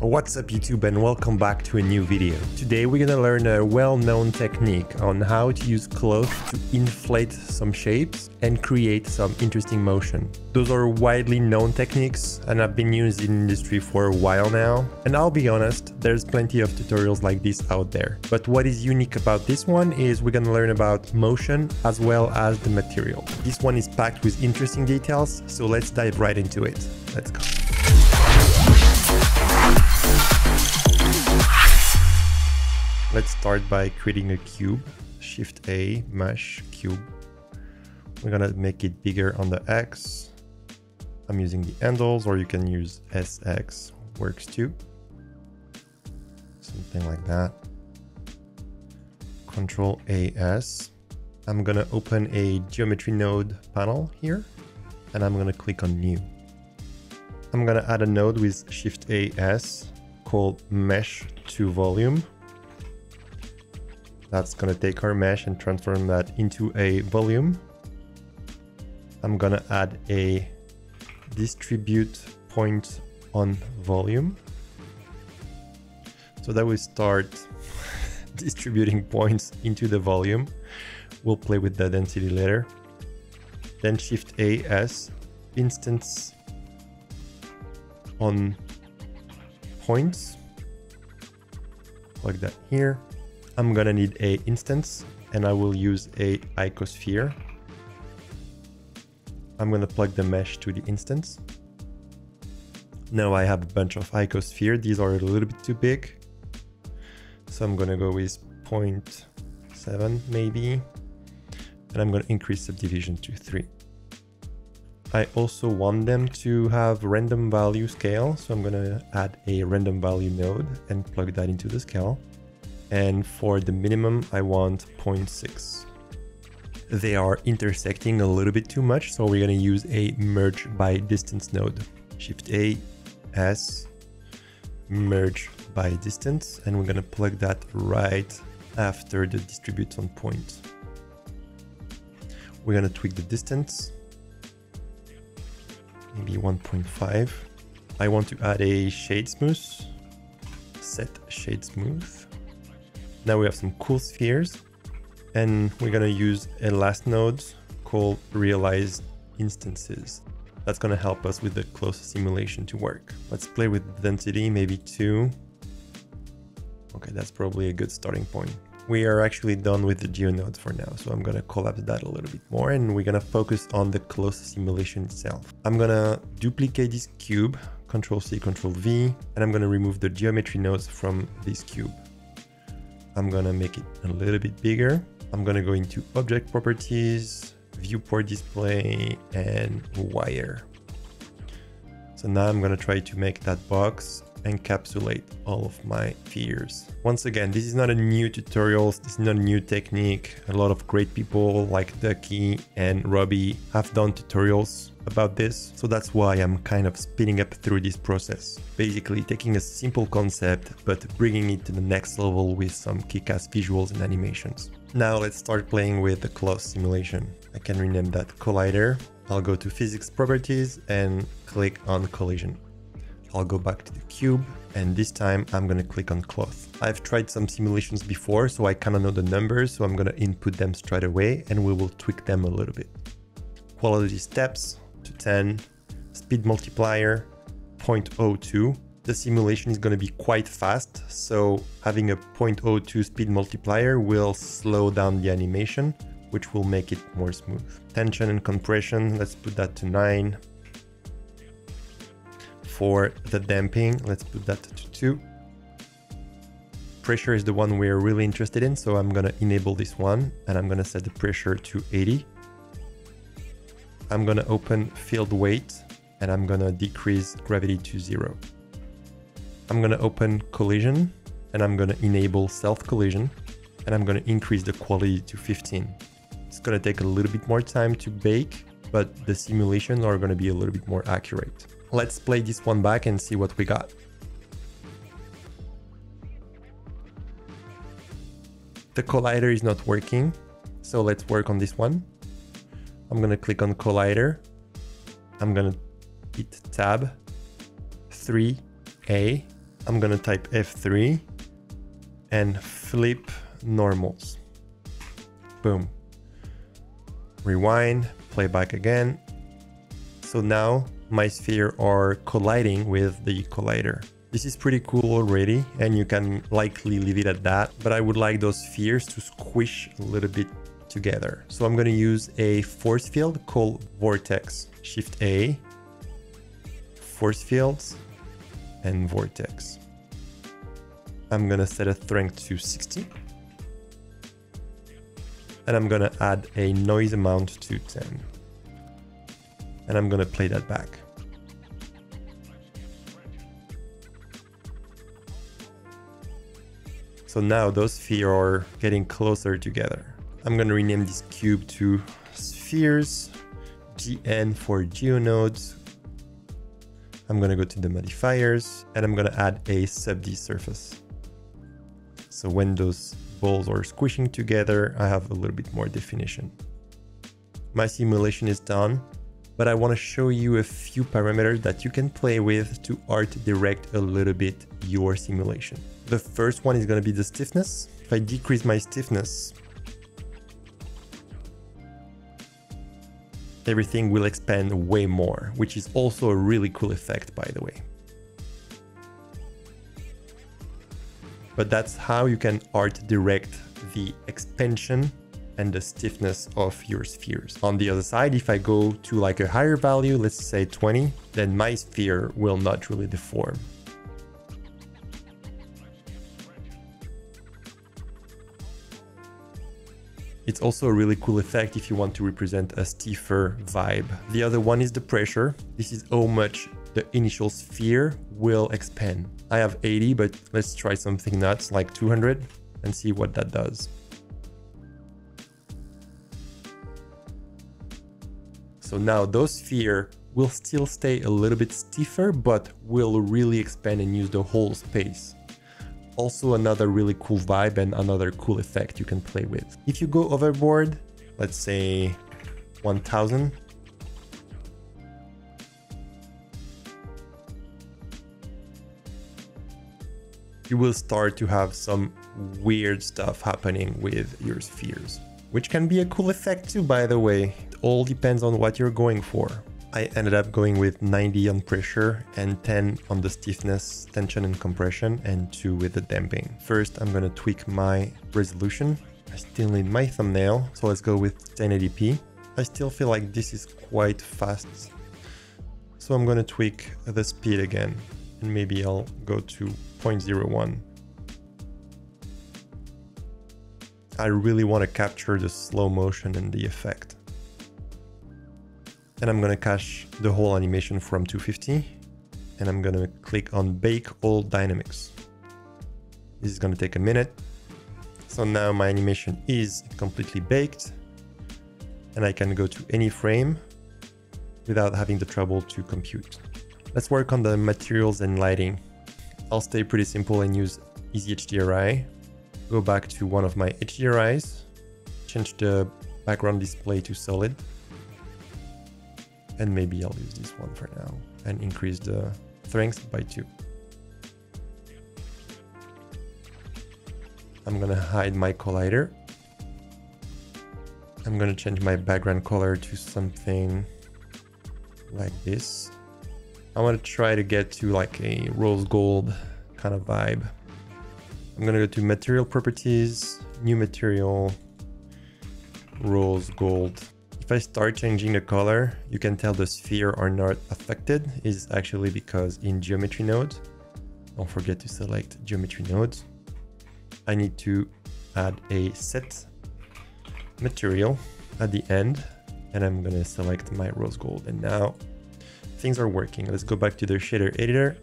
What's up YouTube and welcome back to a new video. Today we're gonna learn a well-known technique on how to use cloth to inflate some shapes and create some interesting motion. Those are widely known techniques and have been used in industry for a while now. And I'll be honest, there's plenty of tutorials like this out there. But what is unique about this one is we're gonna learn about motion as well as the material. This one is packed with interesting details, so let's dive right into it. Let's go. Let's start by creating a cube. Shift A, mesh, cube. We're gonna make it bigger on the X. I'm using the handles or you can use SX, works too. Something like that. Control AS. I'm gonna open a geometry node panel here and I'm gonna click on new. I'm gonna add a node with Shift AS called mesh to volume that's gonna take our mesh and transform that into a volume. I'm gonna add a distribute point on volume. So that we start distributing points into the volume. We'll play with the density later. Then shift A S instance on points. Like that here. I'm gonna need a instance and I will use a icosphere. I'm gonna plug the mesh to the instance. Now I have a bunch of icosphere. These are a little bit too big. So I'm gonna go with 0.7 maybe. And I'm gonna increase subdivision to 3. I also want them to have random value scale. So I'm gonna add a random value node and plug that into the scale and for the minimum I want 0.6. They are intersecting a little bit too much, so we're gonna use a merge by distance node. Shift A, S, merge by distance, and we're gonna plug that right after the distribute on point. We're gonna tweak the distance, maybe 1.5. I want to add a shade smooth, set shade smooth. Now we have some cool spheres and we're gonna use a last node called realized instances. That's gonna help us with the cloth simulation to work. Let's play with density, maybe two. Okay, that's probably a good starting point. We are actually done with the geonodes for now, so I'm gonna collapse that a little bit more and we're gonna focus on the cloth simulation itself. I'm gonna duplicate this cube, Control C, Control V, and I'm gonna remove the geometry nodes from this cube. I'm gonna make it a little bit bigger. I'm gonna go into object properties, viewport display, and wire. So now I'm gonna try to make that box encapsulate all of my spheres. Once again, this is not a new tutorial, this is not a new technique. A lot of great people like Ducky and Robbie have done tutorials about this, so that's why I'm kind of speeding up through this process. Basically taking a simple concept but bringing it to the next level with some kick-ass visuals and animations. Now let's start playing with the cloth simulation. I can rename that Collider. I'll go to physics properties and click on collision. I'll go back to the cube and this time I'm gonna click on cloth. I've tried some simulations before so I kinda know the numbers so I'm gonna input them straight away and we will tweak them a little bit. Quality steps to 10, speed multiplier 0.02. The simulation is gonna be quite fast so having a 0.02 speed multiplier will slow down the animation which will make it more smooth. Tension and compression, let's put that to 9 for the damping, let's put that to 2. Pressure is the one we're really interested in, so I'm gonna enable this one and I'm gonna set the pressure to 80. I'm gonna open field weight and I'm gonna decrease gravity to zero. I'm gonna open collision and I'm gonna enable self collision and I'm gonna increase the quality to 15. It's gonna take a little bit more time to bake, but the simulations are gonna be a little bit more accurate. Let's play this one back and see what we got. The collider is not working, so let's work on this one. I'm gonna click on collider. I'm gonna hit tab 3A I'm gonna type F3 and flip normals. Boom. Rewind, play back again. So now my sphere are colliding with the collider. This is pretty cool already and you can likely leave it at that, but I would like those spheres to squish a little bit together. So I'm going to use a force field called Vortex. Shift A, force fields, and Vortex. I'm going to set a strength to 60. And I'm going to add a noise amount to 10. And I'm going to play that back. So now those spheres are getting closer together. I'm going to rename this cube to spheres, GN for geonodes. I'm going to go to the modifiers and I'm going to add a sub-D surface. So when those balls are squishing together, I have a little bit more definition. My simulation is done, but I want to show you a few parameters that you can play with to art direct a little bit your simulation. The first one is going to be the stiffness. If I decrease my stiffness, everything will expand way more, which is also a really cool effect, by the way. But that's how you can art direct the expansion and the stiffness of your spheres. On the other side, if I go to like a higher value, let's say 20, then my sphere will not really deform. It's also a really cool effect if you want to represent a stiffer vibe. The other one is the pressure. This is how much the initial sphere will expand. I have 80, but let's try something nuts like 200 and see what that does. So now those sphere will still stay a little bit stiffer, but will really expand and use the whole space also another really cool vibe and another cool effect you can play with. If you go overboard, let's say 1000, you will start to have some weird stuff happening with your spheres, which can be a cool effect too, by the way. It all depends on what you're going for. I ended up going with 90 on pressure and 10 on the stiffness, tension and compression and 2 with the damping. First I'm gonna tweak my resolution. I still need my thumbnail, so let's go with 1080p. I still feel like this is quite fast, so I'm gonna tweak the speed again and maybe I'll go to 0.01. I really want to capture the slow motion and the effect and I'm gonna cache the whole animation from 250 and I'm gonna click on bake all dynamics. This is gonna take a minute. So now my animation is completely baked and I can go to any frame without having the trouble to compute. Let's work on the materials and lighting. I'll stay pretty simple and use Easy HDRI. Go back to one of my HDRIs, change the background display to solid and maybe I'll use this one for now and increase the strength by 2. I'm gonna hide my collider. I'm gonna change my background color to something like this. I want to try to get to like a rose gold kind of vibe. I'm gonna go to material properties, new material, rose gold. If I start changing the color, you can tell the sphere are not affected is actually because in geometry node, don't forget to select geometry nodes. I need to add a set material at the end and I'm gonna select my rose gold and now things are working. Let's go back to the shader editor.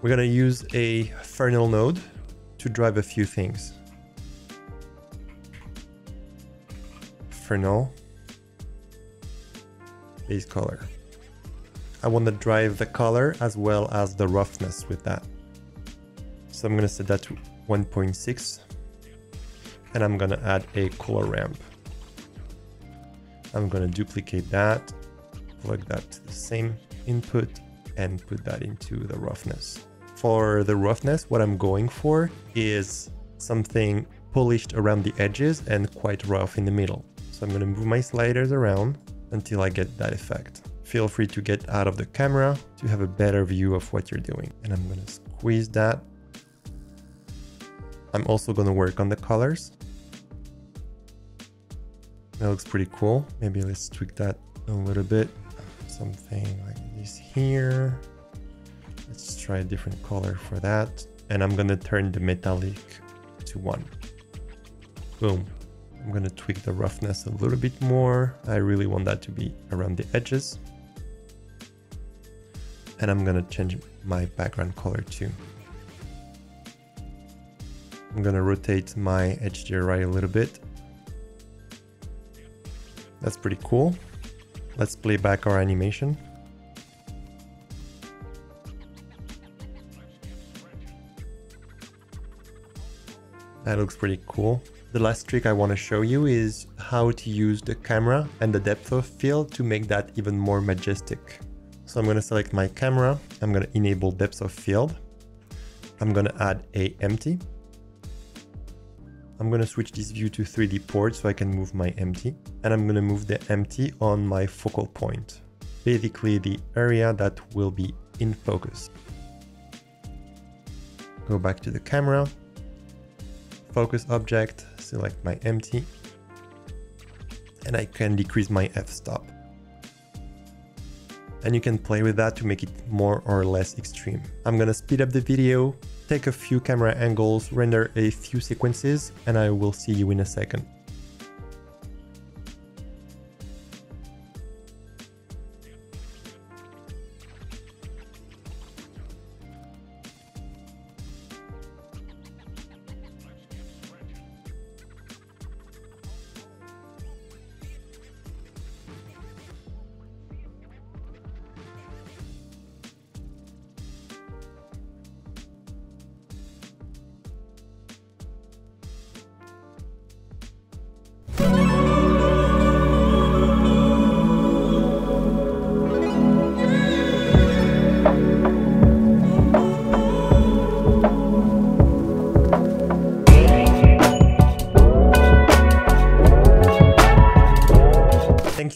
We're gonna use a Fresnel node to drive a few things. Fresnel base color. I want to drive the color as well as the roughness with that. So I'm going to set that to 1.6 and I'm going to add a color ramp. I'm going to duplicate that, plug that to the same input and put that into the roughness. For the roughness, what I'm going for is something polished around the edges and quite rough in the middle. So I'm going to move my sliders around until I get that effect. Feel free to get out of the camera to have a better view of what you're doing. And I'm to squeeze that. I'm also to work on the colors. That looks pretty cool. Maybe let's tweak that a little bit. Something like this here. Let's try a different color for that. And I'm gonna turn the metallic to one. Boom. I'm gonna tweak the roughness a little bit more. I really want that to be around the edges. And I'm gonna change my background color too. I'm gonna rotate my HDRI a little bit that's pretty cool. Let's play back our animation. That looks pretty cool. The last trick I want to show you is how to use the camera and the depth of field to make that even more majestic. So I'm going to select my camera. I'm going to enable depth of field. I'm going to add a empty I'm going to switch this view to 3D port so I can move my empty. And I'm going to move the empty on my focal point. Basically the area that will be in focus. Go back to the camera. Focus object, select my empty. And I can decrease my f-stop. And you can play with that to make it more or less extreme. I'm gonna speed up the video take a few camera angles, render a few sequences, and I will see you in a second.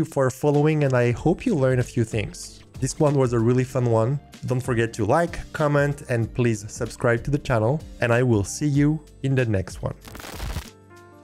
You for following and I hope you learned a few things. This one was a really fun one. Don't forget to like, comment and please subscribe to the channel and I will see you in the next one.